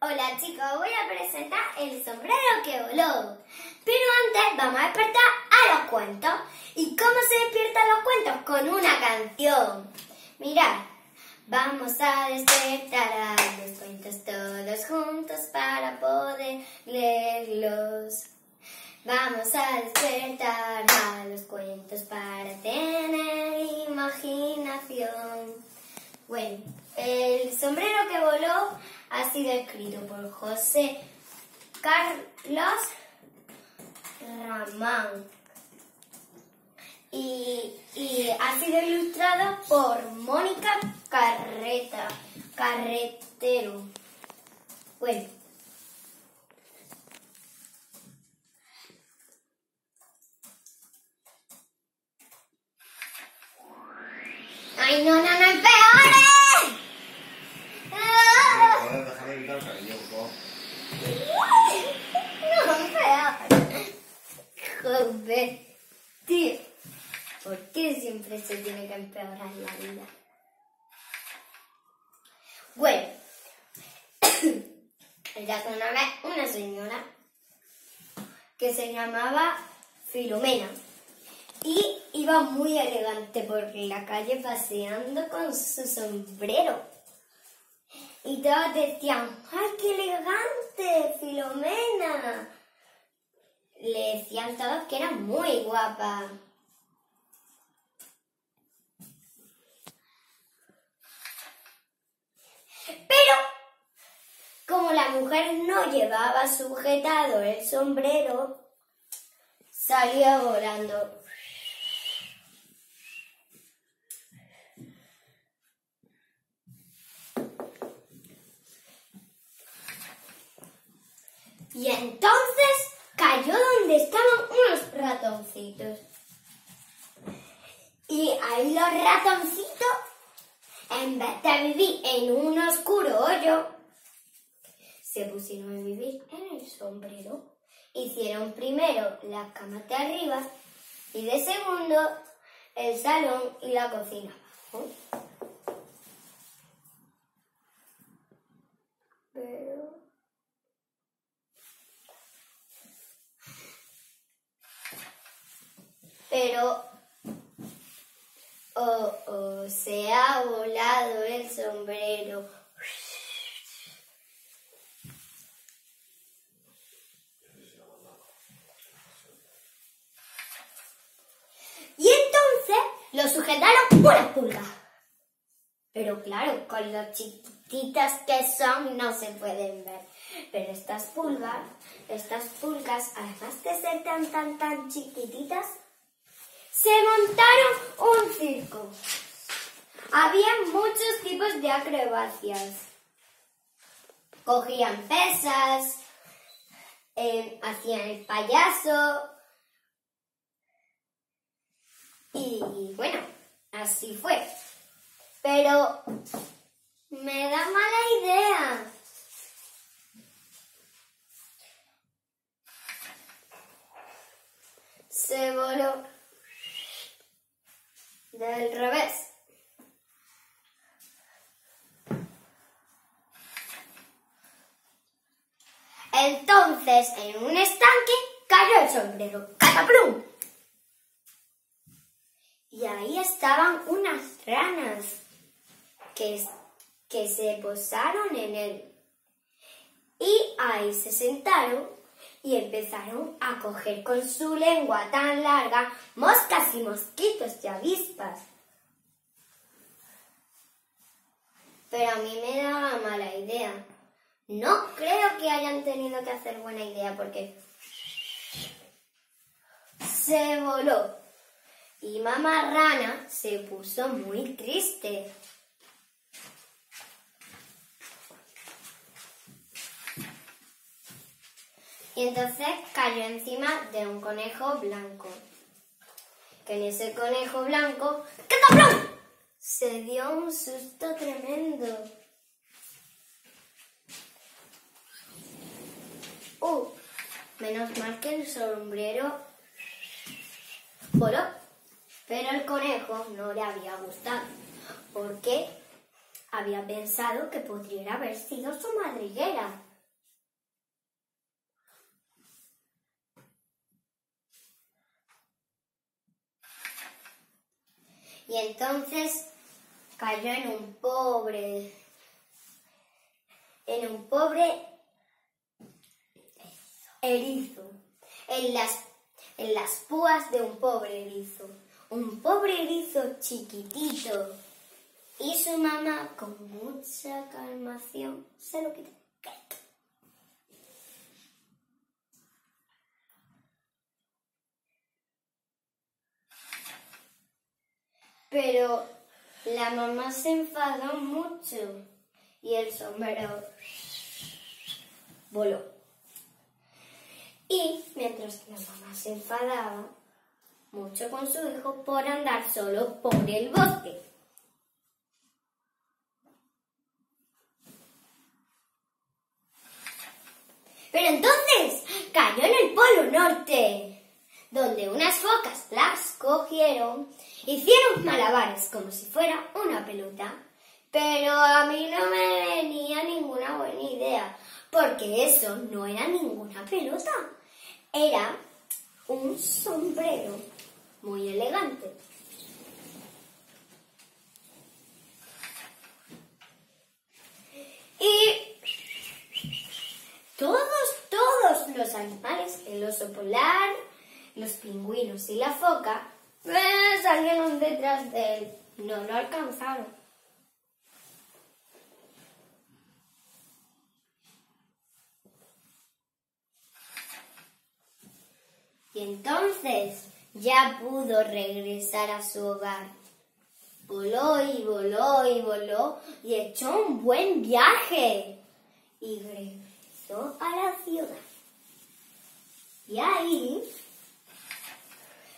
Hola chicos, voy a presentar el sombrero que voló. Pero antes vamos a despertar a los cuentos. ¿Y cómo se despiertan los cuentos? Con una canción. Mirad, vamos a despertar a los cuentos todos juntos para poder leerlos. Vamos a despertar a los cuentos para tener imaginación. Bueno, el sombrero que voló sido escrito por José Carlos Ramán y, ha sido ilustrado por Mónica Carreta, Carretero. Bueno. ¡Ay, no, no, no empeores! ¡Ah! Puedes dejar de gritar cariño, por No empeores. Joder, tío. ¿Por qué siempre se tiene que empeorar la vida? Bueno, vez una señora que se llamaba Filomena y iba muy elegante por la calle paseando con su sombrero. Y todos decían, ¡ay, qué elegante, Filomena! Le decían todos que era muy guapa. Pero, como la mujer no llevaba sujetado el sombrero, salía volando. Y entonces cayó donde estaban unos ratoncitos. Y ahí los ratoncitos, en vez de vivir en un oscuro hoyo, se pusieron a vivir en el sombrero. Hicieron primero las camas de arriba y de segundo el salón y la cocina abajo. Pero... Pero o o se ha volado el sombrero. Y entonces lo sujetaron unas pulgas. Pero claro, con lo chiquititas que son no se pueden ver. Pero estas pulgas, estas pulgas, además de ser tan tan tan chiquititas, se montaron un circo. Había muchos tipos de acrobacias. Cogían pesas, eh, hacían el payaso. Y bueno, así fue. Pero me da mala idea. Se voló del revés. Entonces, en un estanque cayó el sombrero. ¡Cataplum! Y ahí estaban unas ranas que, que se posaron en él. Y ahí se sentaron y empezaron a coger con su lengua tan larga moscas y mosquitos y avispas. Pero a mí me daba mala idea. No creo que hayan tenido que hacer buena idea porque se voló. Y mamá rana se puso muy triste. Y entonces cayó encima de un conejo blanco. Que en ese conejo blanco, ¡cataplum! Se dio un susto tremendo. Uh, menos mal que el sombrero voló. Pero el conejo no le había gustado, porque había pensado que podría haber sido su madriguera. Y entonces cayó en un pobre, en un pobre erizo, en las, en las púas de un pobre erizo un pobre erizo chiquitito. Y su mamá, con mucha calmación, se lo quitó. Pero la mamá se enfadó mucho y el sombrero voló. Y mientras la mamá se enfadaba mucho con su hijo por andar solo por el bosque. Pero entonces cayó en el Polo Norte, donde unas focas las cogieron, hicieron malabares como si fuera una pelota. Pero a mí no me venía ninguna buena idea, porque eso no era ninguna pelota, era un sombrero muy elegante. Y todos, todos los animales, el oso polar, los pingüinos y la foca, eh, salieron detrás de él. No lo alcanzaron. Y entonces ya pudo regresar a su hogar. Voló y voló y voló y echó un buen viaje. Y regresó a la ciudad. Y ahí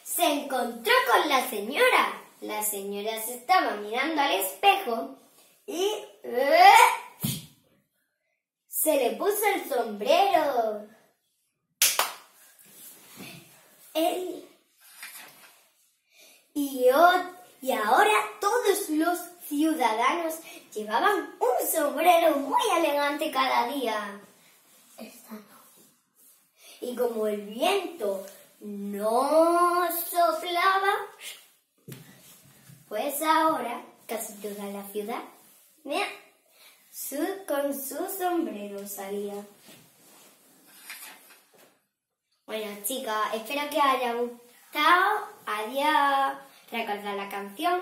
se encontró con la señora. La señora se estaba mirando al espejo y se le puso el sombrero. Él. Y, y ahora todos los ciudadanos llevaban un sombrero muy elegante cada día. Y como el viento no soplaba, pues ahora casi toda la ciudad, mira, su- con su sombrero salía. Bueno, chicas, espero que haya gustado. Adiós. Recordad la canción